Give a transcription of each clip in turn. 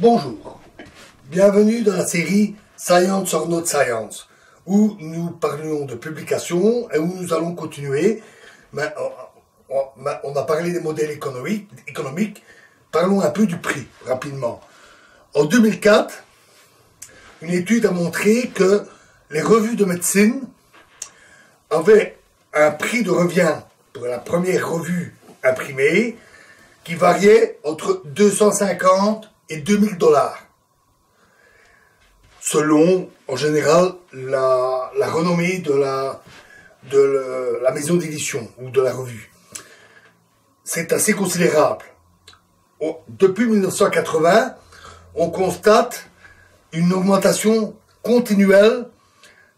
Bonjour, bienvenue dans la série Science or Not Science, où nous parlons de publications et où nous allons continuer. Mais on a parlé des modèles économiques, économiques, parlons un peu du prix rapidement. En 2004, une étude a montré que les revues de médecine avaient un prix de revient pour la première revue imprimée qui variait entre 250 et 2000 dollars, selon en général la, renommée de la, de la maison d'édition ou de la revue. C'est assez considérable. Depuis 1980, on constate une augmentation continuelle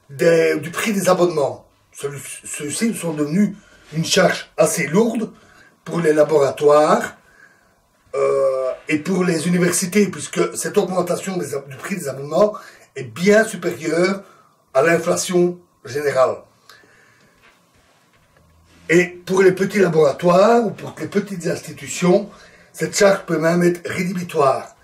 du prix des abonnements. Ceux-ci sont devenus une charge assez lourde pour les laboratoires euh, et pour les universités, puisque cette augmentation du prix des abonnements est bien supérieure à l'inflation générale. Et pour les petits laboratoires ou pour les petites institutions, cette charge peut même être rédhibitoire.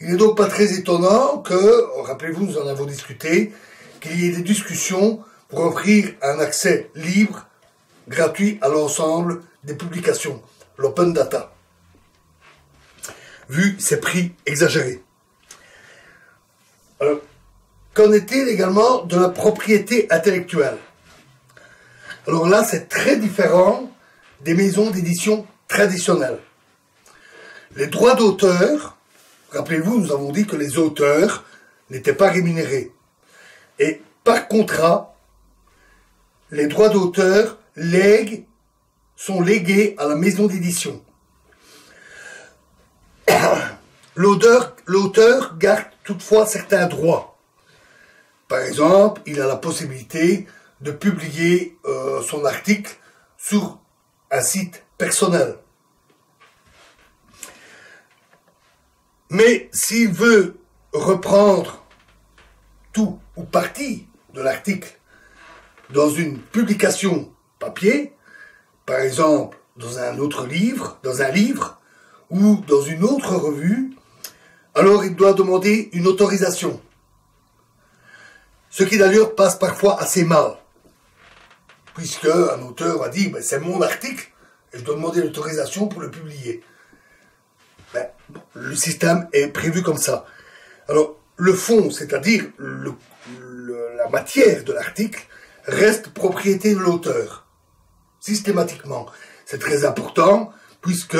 Il n'est donc pas très étonnant que, rappelez-vous, nous en avons discuté, qu'il y ait des discussions pour offrir un accès libre, gratuit à l'ensemble des publications, l'open data, vu ses prix exagérés. Alors, qu'en est-il également de la propriété intellectuelle? Alors là, c'est très différent des maisons d'édition traditionnelles. Les droits d'auteur Rappelez-vous, nous avons dit que les auteurs n'étaient pas rémunérés. Et par contrat, les droits d'auteur sont légués à la maison d'édition. L'auteur garde toutefois certains droits. Par exemple, il a la possibilité de publier euh, son article sur un site personnel. Mais s'il veut reprendre tout ou partie de l'article dans une publication papier, par exemple dans un autre livre, dans un livre ou dans une autre revue, alors il doit demander une autorisation. Ce qui d'ailleurs passe parfois assez mal, puisque un auteur a dit c'est mon article et je dois demander l'autorisation pour le publier. Ben, le système est prévu comme ça. Alors, le fond, c'est-à-dire la matière de l'article, reste propriété de l'auteur, systématiquement. C'est très important, puisque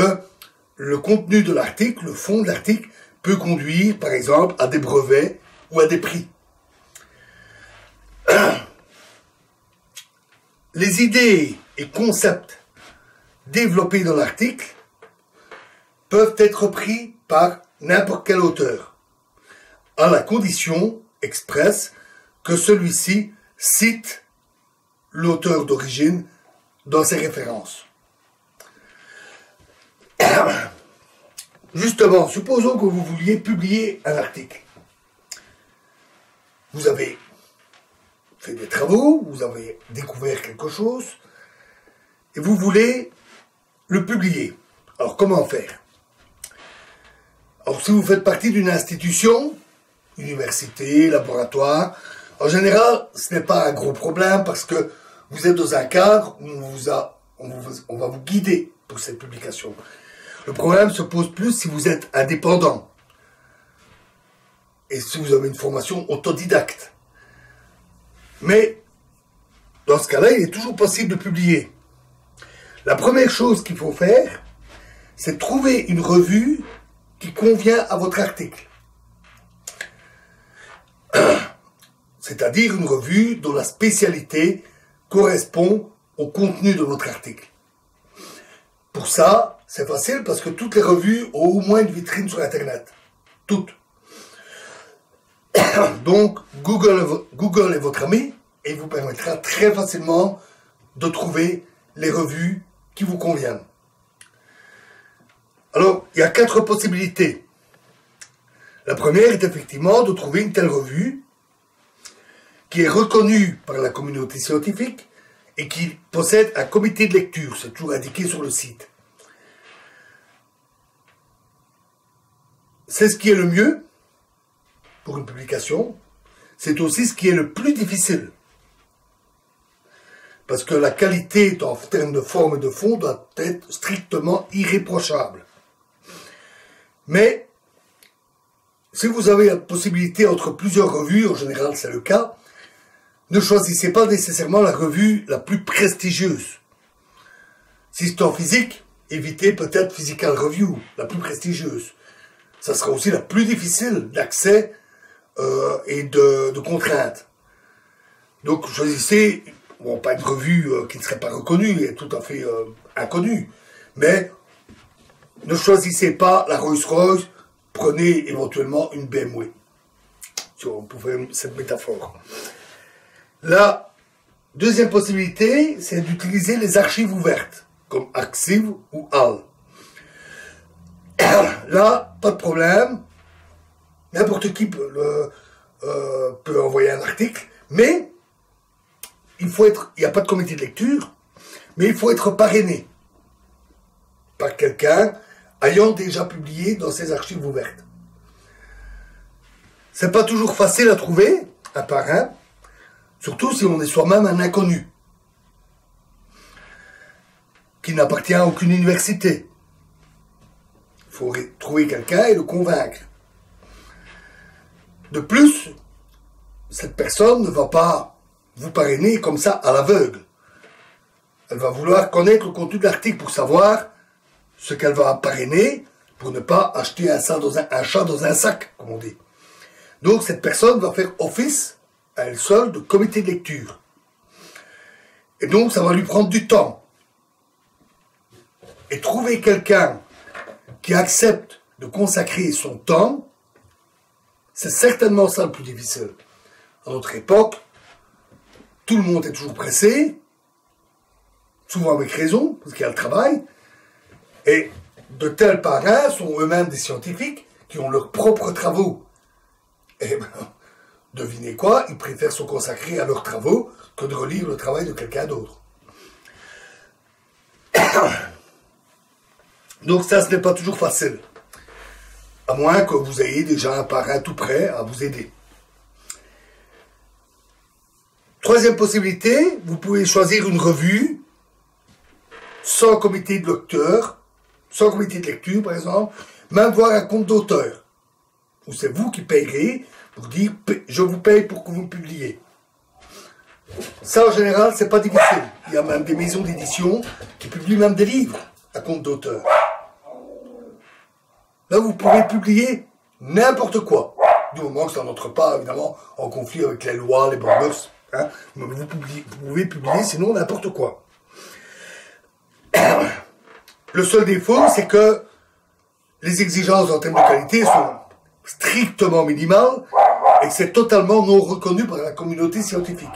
le contenu de l'article, le fond de l'article, peut conduire, par exemple, à des brevets ou à des prix. Les idées et concepts développés dans l'article peuvent être pris par n'importe quel auteur, à la condition expresse que celui-ci cite l'auteur d'origine dans ses références. Justement, supposons que vous vouliez publier un article. Vous avez fait des travaux, vous avez découvert quelque chose, et vous voulez le publier. Alors comment faire? Alors, si vous faites partie d'une institution, université, laboratoire, en général, ce n'est pas un gros problème parce que vous êtes dans un cadre où on, vous a, on, va vous guider pour cette publication. Le problème se pose plus si vous êtes indépendant et si vous avez une formation autodidacte. Mais dans ce cas-là, il est toujours possible de publier. La première chose qu'il faut faire, c'est trouver une revue qui convient à votre article. C'est-à-dire une revue dont la spécialité correspond au contenu de votre article. Pour ça, c'est facile parce que toutes les revues ont au moins une vitrine sur Internet. Toutes. Donc, Google, est votre ami et vous permettra très facilement de trouver les revues qui vous conviennent. Alors, il y a quatre possibilités. La première est effectivement de trouver une telle revue qui est reconnue par la communauté scientifique et qui possède un comité de lecture, c'est toujours indiqué sur le site. C'est ce qui est le mieux pour une publication. C'est aussi ce qui est le plus difficile. Parce que la qualité en termes de forme et de fond doit être strictement irréprochable. Mais, si vous avez la possibilité entre plusieurs revues, en général c'est le cas, ne choisissez pas nécessairement la revue la plus prestigieuse. Si c'est en physique, évitez peut-être Physical Review, la plus prestigieuse. Ça sera aussi la plus difficile d'accès euh, et de, de contrainte. Donc choisissez, bon, pas une revue euh, qui ne serait pas reconnue et tout à fait euh, inconnue, mais ne choisissez pas la Rolls-Royce, prenez éventuellement une BMW. Si on pouvait cette métaphore. La deuxième possibilité, c'est d'utiliser les archives ouvertes, comme Arxiv ou AL. Là, pas de problème. N'importe qui peut, euh, peut, envoyer un article, mais il faut être, il n'y a pas de comité de lecture, mais il faut être parrainé par quelqu'un ayant déjà publié dans ses archives ouvertes. C'est pas toujours facile à trouver, un parrain, surtout si on est soi-même un inconnu, qui n'appartient à aucune université. Faut trouver quelqu'un et le convaincre. De plus, cette personne ne va pas vous parrainer comme ça à l'aveugle. Elle va vouloir connaître le contenu de l'article pour savoir ce qu'elle va parrainer pour ne pas acheter un, un, chat dans un sac, comme on dit. Donc cette personne va faire office à elle seule de comité de lecture. Et donc ça va lui prendre du temps. Et trouver quelqu'un qui accepte de consacrer son temps c'est certainement ça le plus difficile. À notre époque, tout le monde est toujours pressé, souvent avec raison, parce qu'il y a le travail, et de tels parrains sont eux-mêmes des scientifiques qui ont leurs propres travaux. Et ben, devinez quoi, ils préfèrent se consacrer à leurs travaux que de relire le travail de quelqu'un d'autre. Donc ça, ce n'est pas toujours facile à moins que vous ayez déjà un parrain tout prêt à vous aider. Troisième possibilité, vous pouvez choisir une revue sans comité de lecteur, sans comité de lecture par exemple, même voir un compte d'auteur, où c'est vous qui payerez pour dire je vous paye pour que vous publiez. Ça en général c'est pas difficile. Il y a même des maisons d'édition qui publient même des livres à compte d'auteur. Là, vous pouvez publier n'importe quoi. Du moment que ça n'entre pas, évidemment, en conflit avec les lois, les bonnes mœurs. Hein. Vous, pouvez publier sinon n'importe quoi. Le seul défaut, c'est que les exigences en termes de qualité sont strictement minimales et que c'est totalement non reconnu par la communauté scientifique.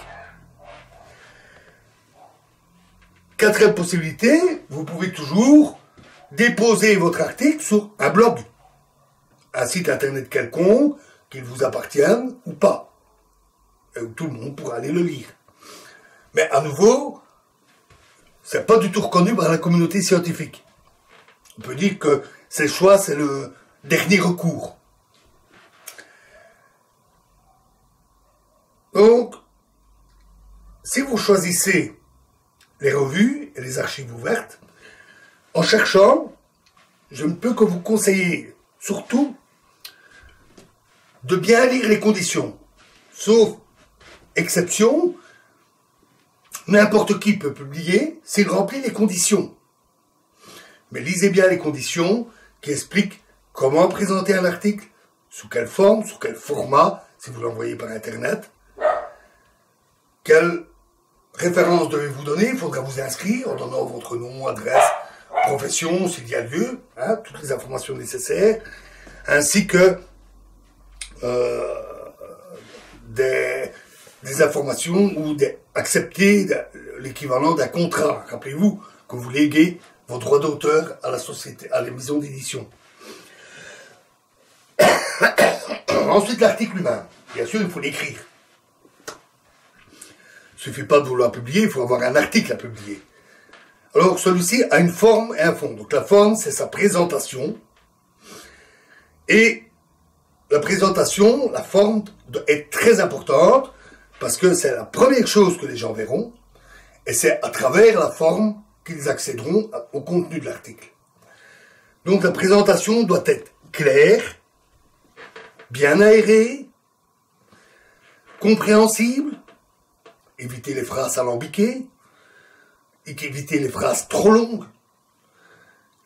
Quatrième possibilité, vous pouvez toujours déposez votre article sur un blog, un site internet quelconque, qu'il vous appartienne ou pas, et tout le monde pourra aller le lire. Mais à nouveau, c'est pas du tout reconnu par la communauté scientifique. On peut dire que ces choix, c'est le dernier recours. Donc, si vous choisissez les revues et les archives ouvertes, en cherchant, je ne peux que vous conseiller, surtout, de bien lire les conditions. Sauf exception, n'importe qui peut publier s'il remplit les conditions. Mais lisez bien les conditions qui expliquent comment présenter un article, sous quelle forme, sous quel format, si vous l'envoyez par Internet, quelle référence devez-vous donner, il faudra vous inscrire en donnant votre nom, adresse, profession, s'il y a lieu, hein, toutes les informations nécessaires, ainsi que euh, des, informations ou accepter l'équivalent d'un contrat. Rappelez-vous que vous léguez vos droits d'auteur à la société, à la maison d'édition. Ensuite, l'article humain. Bien sûr, il faut l'écrire. Il ne suffit pas de vouloir publier, il faut avoir un article à publier. Alors celui-ci a une forme et un fond. Donc la forme, c'est sa présentation. Et la présentation, la forme est très importante parce que c'est la première chose que les gens verront et c'est à travers la forme qu'ils accéderont au contenu de l'article. Donc la présentation doit être claire, bien aérée, compréhensible, éviter les phrases alambiquées, et éviter les phrases trop longues.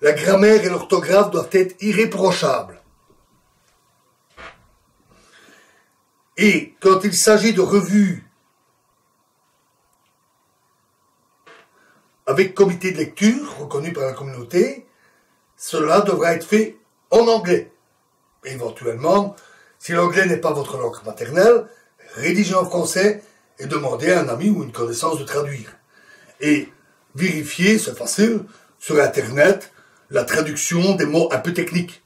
La grammaire et l'orthographe doivent être irréprochables. Et quand il s'agit de revues avec comité de lecture reconnu par la communauté, cela devra être fait en anglais. éventuellement, si l'anglais n'est pas votre langue maternelle, rédigez en français et demandez à un ami ou une connaissance de traduire. Et vérifiez, c'est facile, sur Internet, la traduction des mots un peu techniques.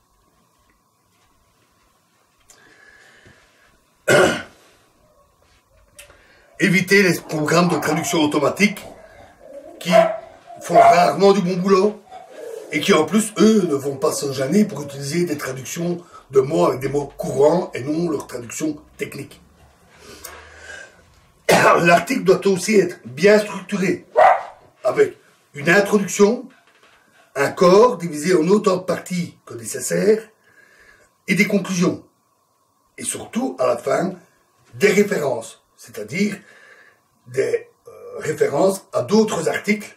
Évitez les programmes de traduction automatique qui font rarement du bon boulot et qui en plus, eux, ne vont pas s'en gêner pour utiliser des traductions de mots avec des mots courants et non leurs traductions techniques. L'article doit aussi être bien structuré, avec une introduction, un corps divisé en autant de parties que nécessaire, et des conclusions. Et surtout, à la fin, des références, c'est-à-dire des euh, références à d'autres articles,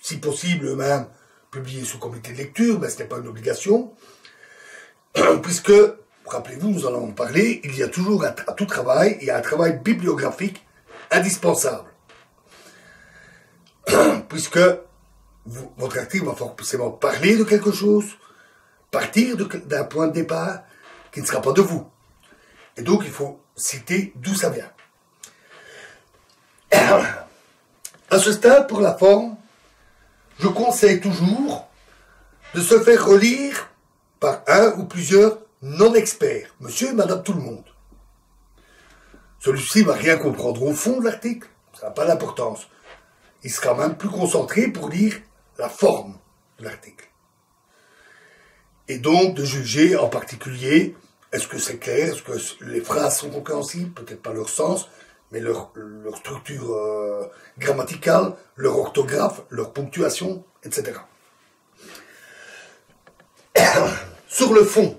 si possible même publiés sous comité de lecture, mais ce n'est pas une obligation, puisque, rappelez-vous, nous en avons parlé, il y a toujours à, tout travail, il y a un travail bibliographique indispensable. puisque votre article va forcément parler de quelque chose, partir d'un point de départ qui ne sera pas de vous. Et donc il faut citer d'où ça vient. À ce stade, pour la forme, je conseille toujours de se faire relire par un ou plusieurs non-experts, monsieur et madame tout le monde. Celui-ci va rien comprendre au fond de l'article, ça n'a pas d'importance. Il sera même plus concentré pour lire la forme de l'article. Et donc de juger en particulier, est-ce que c'est clair, est-ce que les phrases sont compréhensibles, peut-être pas leur sens, mais leur, structure euh, grammaticale, leur orthographe, leur ponctuation, etc. Sur le fond,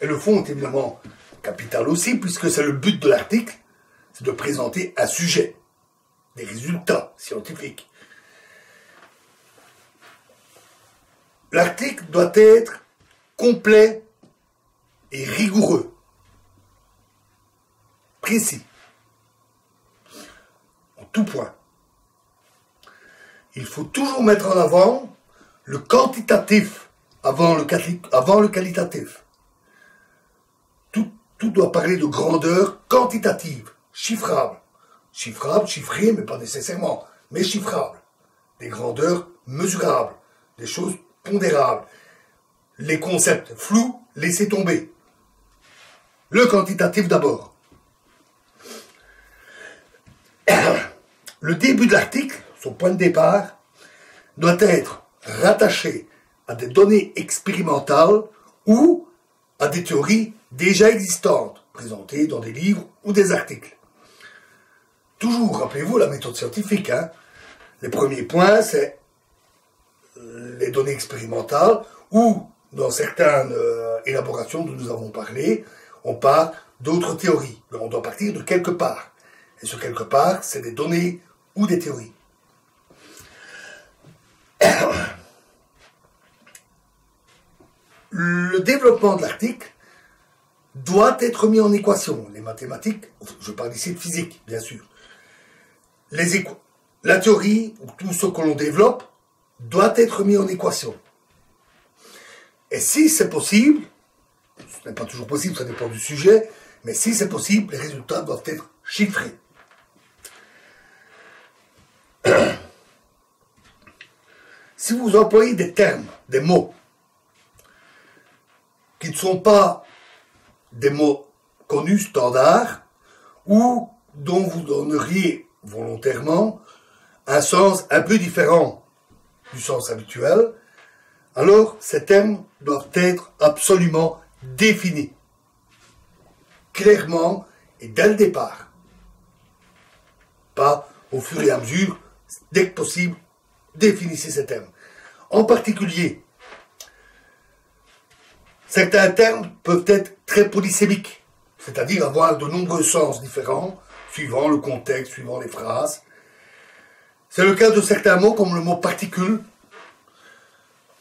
et le fond est évidemment capital aussi, puisque c'est le but de l'article, c'est de présenter un sujet, des résultats scientifiques. L'article doit être complet et rigoureux, précis, en tout point. Il faut toujours mettre en avant le quantitatif avant le, qualitatif. Tout doit parler de grandeur quantitative, chiffrable. Chiffrable, chiffré, mais pas nécessairement, mais chiffrable. Des grandeurs mesurables, des choses pondérables. Les concepts flous, laissez tomber. Le quantitatif d'abord. Le début de l'article, son point de départ, doit être rattaché à des données expérimentales ou à des théories déjà existantes, présentées dans des livres ou des articles. Toujours, rappelez-vous la méthode scientifique. Hein. Les premiers points, c'est les données expérimentales ou, dans certaines euh, élaborations dont nous avons parlé, on part d'autres théories. Mais on doit partir de quelque part. Et ce quelque part, c'est des données ou des théories. Le développement de l'article doit être mis en équation. Les mathématiques, je parle ici de physique, bien sûr. Les la théorie, ou tout ce que l'on développe, doit être mis en équation. Et si c'est possible, ce n'est pas toujours possible, ça dépend du sujet, mais si c'est possible, les résultats doivent être chiffrés. si vous employez des termes, des mots, qui ne sont pas des mots connus standards, ou dont vous donneriez volontairement un sens un peu différent du sens habituel, alors ces termes doivent être absolument définis. clairement et dès le départ. Pas au fur et à mesure, dès que possible, définissez ces termes. En particulier, certains termes peuvent être très polysémiques, c'est-à-dire avoir de nombreux sens différents, suivant le contexte, suivant les phrases. C'est le cas de certains mots comme le mot particule.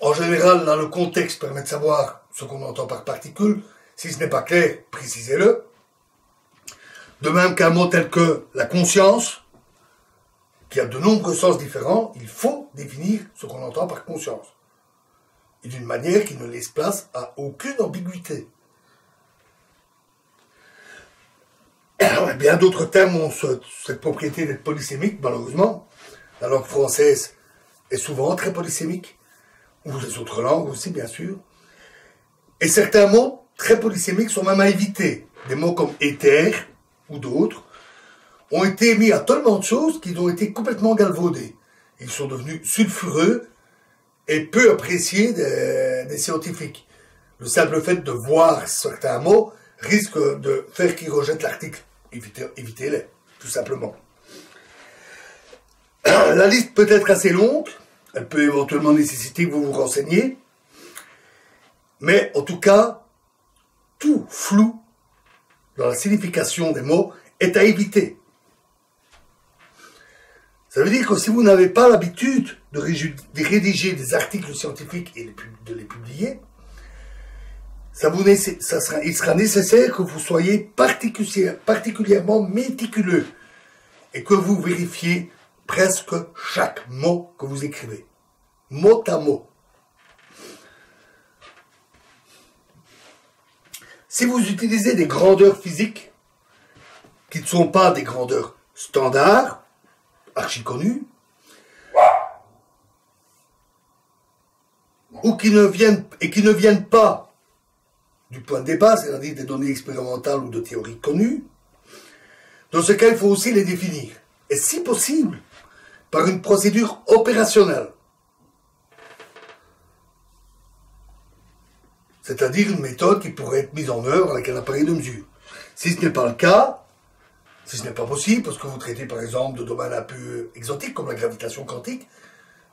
En général, dans le contexte permet de savoir ce qu'on entend par particule. Si ce n'est pas clair, précisez-le. De même qu'un mot tel que la conscience, qui a de nombreux sens différents, il faut définir ce qu'on entend par conscience. Et d'une manière qui ne laisse place à aucune ambiguïté. Bien d'autres termes ont cette propriété d'être polysémique, malheureusement. La langue française est souvent très polysémique, ou les autres langues aussi, bien sûr. Et certains mots très polysémiques sont même à éviter. Des mots comme éther ou d'autres ont été mis à tellement de choses qu'ils ont été complètement galvaudés. Ils sont devenus sulfureux et peu appréciés des, scientifiques. Le simple fait de voir certains mots risque de faire qu'ils rejettent l'article. Évitez-les, tout simplement. La liste peut être assez longue, elle peut éventuellement nécessiter que vous vous renseigniez, mais en tout cas, tout flou dans la signification des mots est à éviter. Ça veut dire que si vous n'avez pas l'habitude de rédiger des articles scientifiques et de les publier, ça vous, il sera nécessaire que vous soyez particulièrement méticuleux et que vous vérifiez presque chaque mot que vous écrivez, mot à mot. Si vous utilisez des grandeurs physiques qui ne sont pas des grandeurs standards, archi connues, ou qui ne viennent, et qui ne viennent pas point de départ, c'est-à-dire des données expérimentales ou de théories connues, dans ce cas, il faut aussi les définir. Et si possible, par une procédure opérationnelle. C'est-à-dire une méthode qui pourrait être mise en œuvre avec un appareil de mesure. Si ce n'est pas le cas, si ce n'est pas possible, parce que vous traitez par exemple de domaines un peu exotiques comme la gravitation quantique,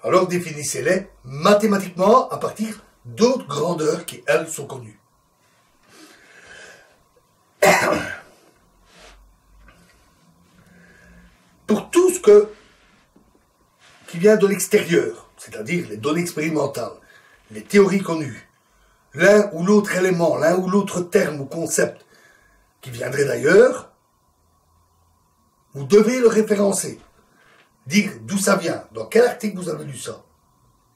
alors définissez-les mathématiquement à partir d'autres grandeurs qui, elles, sont connues. Pour tout ce que, qui vient de l'extérieur, c'est-à-dire les données expérimentales, les théories connues, l'un ou l'autre élément, l'un ou l'autre terme ou concept qui viendrait d'ailleurs, vous devez le référencer. Dire d'où ça vient, dans quel article vous avez lu ça,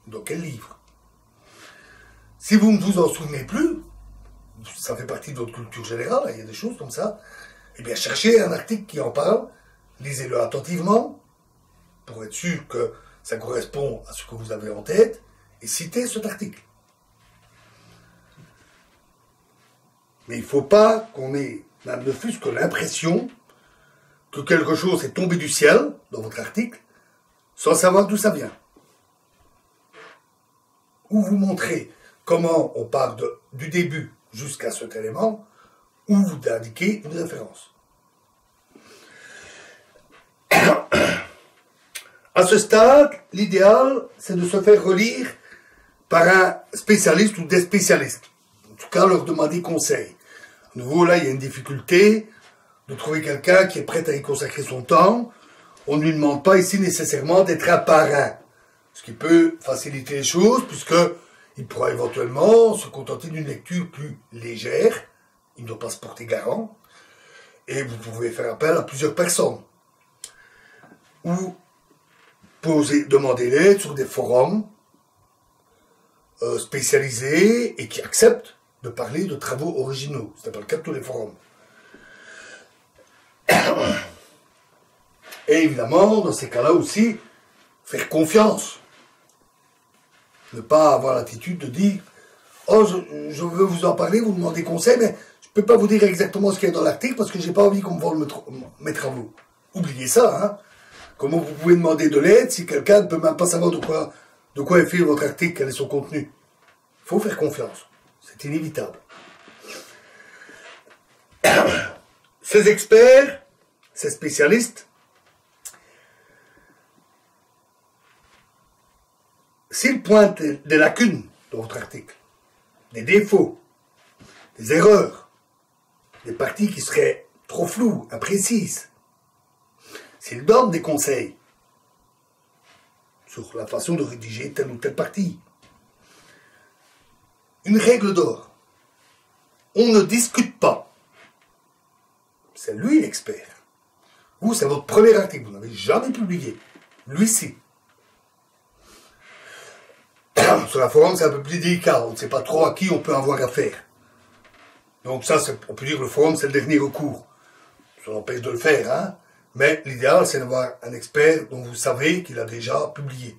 dans quel livre. Si vous ne vous en souvenez plus, ça fait partie de votre culture générale, il y a des choses comme ça, eh bien cherchez un article qui en parle, lisez-le attentivement, pour être sûr que ça correspond à ce que vous avez en tête, et citez cet article. Mais il ne faut pas qu'on ait, même ne fût que l'impression que quelque chose est tombé du ciel, dans votre article, sans savoir d'où ça vient. Ou vous montrez comment on part du début jusqu'à cet élément, ou vous indiquez une référence. À ce stade, l'idéal, c'est de se faire relire par un spécialiste ou des spécialistes. En tout cas, leur demander conseil. À nouveau, là, il y a une difficulté de trouver quelqu'un qui est prêt à y consacrer son temps. On ne lui demande pas ici nécessairement d'être un parrain, ce qui peut faciliter les choses, puisque il pourra éventuellement se contenter d'une lecture plus légère. Il ne doit pas se porter garant. Et vous pouvez faire appel à plusieurs personnes. Ou poser, demander l'aide sur des forums euh, spécialisés et qui acceptent de parler de travaux originaux. Ce n'est pas le cas de tous les forums. Et évidemment, dans ces cas-là aussi, faire confiance. Ne pas avoir l'attitude de dire Oh, je, veux vous en parler, vous demandez conseil, mais je ne peux pas vous dire exactement ce qu'il y a dans l'article parce que j'ai pas envie qu'on me vole mes travaux. Oubliez ça, hein. Comment vous pouvez demander de l'aide si quelqu'un ne peut même pas savoir de quoi, de quoi est fait votre article, quel est son contenu Il faut faire confiance. C'est inévitable. ces experts, ces spécialistes, s'ils pointent des lacunes dans votre article, des défauts, des erreurs, des parties qui seraient trop floues, imprécises, s'ils donnent des conseils sur la façon de rédiger telle ou telle partie, une règle d'or. On ne discute pas. C'est lui l'expert. Vous, c'est votre premier article, vous n'avez jamais publié. Lui, si. Sur la forum, c'est un peu plus délicat. On ne sait pas trop à qui on peut avoir affaire. Donc ça, on peut dire que le forum, c'est le dernier recours. Ça empêche de le faire, hein. Mais l'idéal, c'est d'avoir un expert dont vous savez qu'il a déjà publié.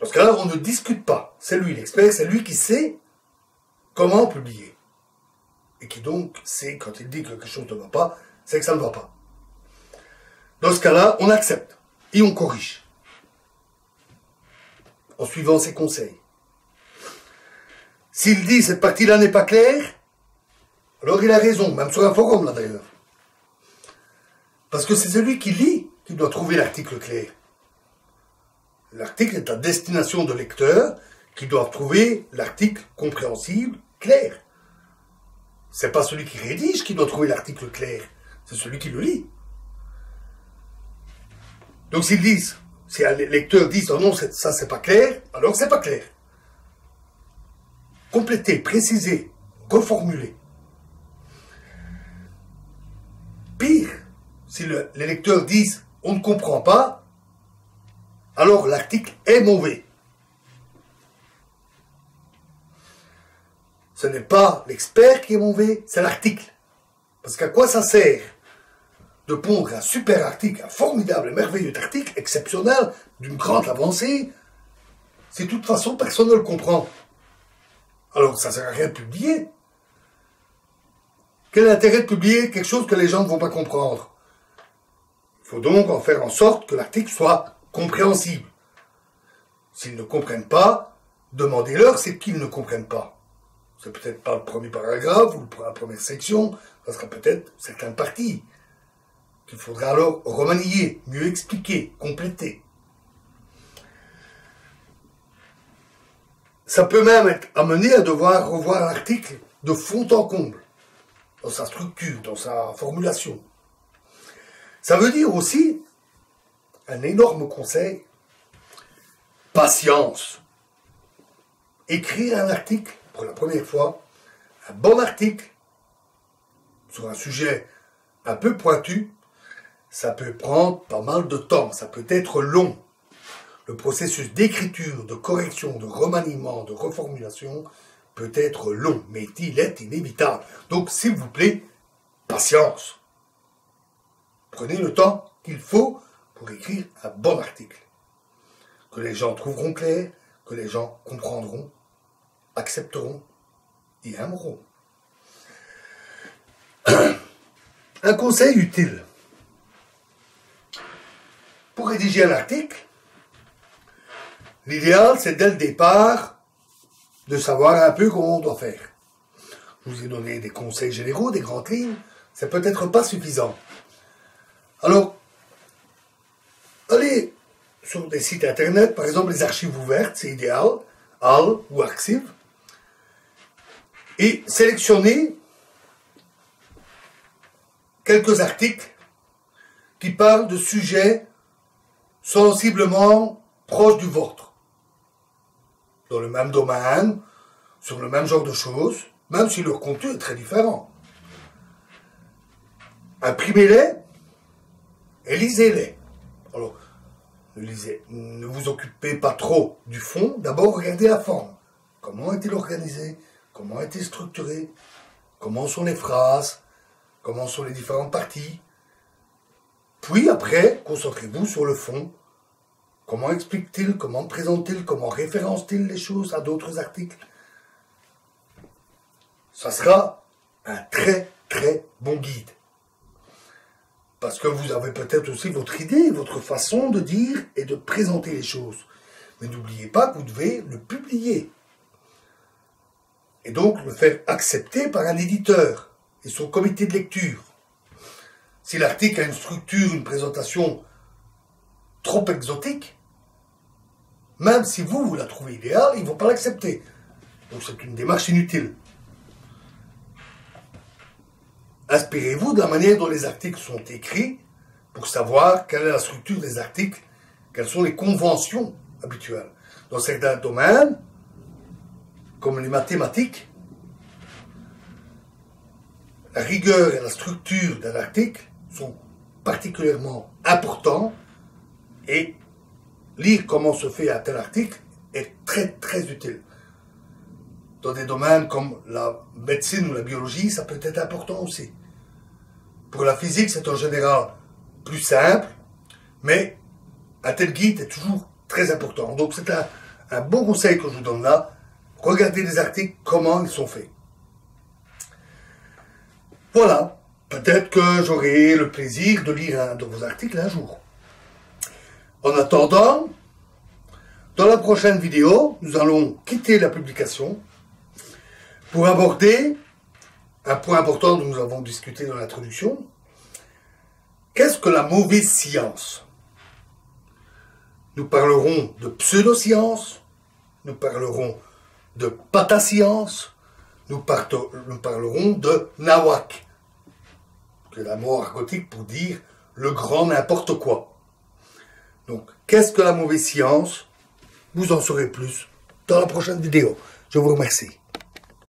Dans ce cas-là, on ne discute pas. C'est lui l'expert, c'est lui qui sait comment publier. Et qui donc sait, quand il dit que quelque chose ne va pas, c'est que ça ne va pas. Dans ce cas-là, on accepte et on corrige. En suivant ses conseils. S'il dit cette partie-là n'est pas claire, alors il a raison, même sur un forum là d'ailleurs. Parce que c'est celui qui lit qui doit trouver l'article clair. L'article est à destination de lecteurs qui doivent trouver l'article compréhensible, clair. C'est pas celui qui rédige qui doit trouver l'article clair, c'est celui qui le lit. Donc s'ils disent, si un lecteur dit oh non, ça c'est pas clair, alors c'est pas clair. Compléter, préciser, reformuler. Pire, si les lecteurs disent on ne comprend pas, alors l'article est mauvais. Ce n'est pas l'expert qui est mauvais, c'est l'article. Parce qu'à quoi ça sert? De pondre un super article, un formidable merveilleux article, exceptionnel, d'une grande avancée, si de toute façon personne ne le comprend Alors ça ne sert à rien de publier. Quel intérêt de publier quelque chose que les gens ne vont pas comprendre? Il faut donc en faire en sorte que l'article soit compréhensible. S'ils ne comprennent pas, demandez-leur c'est qu'ils ne comprennent pas. C'est peut-être pas le premier paragraphe ou la première section, ça sera peut-être certaines parties qu'il faudra alors remanier, mieux expliquer, compléter. Ça peut même être amené à devoir revoir l'article de fond en comble, dans sa structure, dans sa formulation. Ça veut dire aussi un énorme conseil. Patience. Écrire un article pour la première fois, un bon article sur un sujet un peu pointu, ça peut prendre pas mal de temps, ça peut être long. Le processus d'écriture, de correction, de remaniement, de reformulation peut être long, mais il est inévitable. Donc, s'il vous plaît, patience. Prenez le temps qu'il faut pour écrire un bon article. Que les gens trouveront clair, que les gens comprendront, accepteront et aimeront. Un conseil utile. Rédiger un article, l'idéal, c'est dès le départ de savoir un peu comment on doit faire. Je vous ai donné des conseils généraux, des grandes lignes, c'est peut-être pas suffisant. Alors, Allez sur des sites internet, par exemple les archives ouvertes, c'est idéal, AL ou Arxiv, et sélectionnez quelques articles qui parlent de sujets sensiblement proches du vôtre, dans le même domaine, sur le même genre de choses, même si leur contenu est très différent. Imprimez-les et lisez-les. Alors, ne vous occupez pas trop du fond, d'abord regardez la forme. Comment est-il organisé? Comment est-il structuré? Comment sont les phrases? Comment sont les différentes parties? Puis après, concentrez-vous sur le fond. Comment explique-t-il Comment présente-t-il Comment référence-t-il les choses à d'autres articles? Ça sera un très très bon guide. Parce que vous avez peut-être aussi votre idée, votre façon de dire et de présenter les choses. Mais n'oubliez pas que vous devez le publier. Et donc le faire accepter par un éditeur et son comité de lecture. si l'article a une structure, une présentation trop exotique, même si vous, vous la trouvez idéale, ils ne vont pas l'accepter. Donc c'est une démarche inutile. Inspirez-vous de la manière dont les articles sont écrits pour savoir quelle est la structure des articles, quelles sont les conventions habituelles. Dans certains domaines, comme les mathématiques, la rigueur et la structure d'un article sont particulièrement importants et lire comment se fait un tel article est très très utile. Dans des domaines comme la médecine ou la biologie, ça peut être important aussi. Pour la physique, c'est en général plus simple, mais un tel guide est toujours très important. Donc c'est un, bon conseil que je vous donne là. Regardez les articles, comment ils sont faits. Voilà, peut-être que j'aurai le plaisir de lire un de vos articles un jour. En attendant, dans la prochaine vidéo, nous allons quitter la publication pour aborder un point important dont nous avons discuté dans l'introduction. Qu'est-ce que la mauvaise science? Nous parlerons de pseudoscience, nous parlerons de patascience, nous, nous parlerons de nawak, qui est la mot argotique pour dire le grand n'importe quoi. Donc, qu'est-ce que la mauvaise science? Vous en saurez plus dans la prochaine vidéo. Je vous remercie.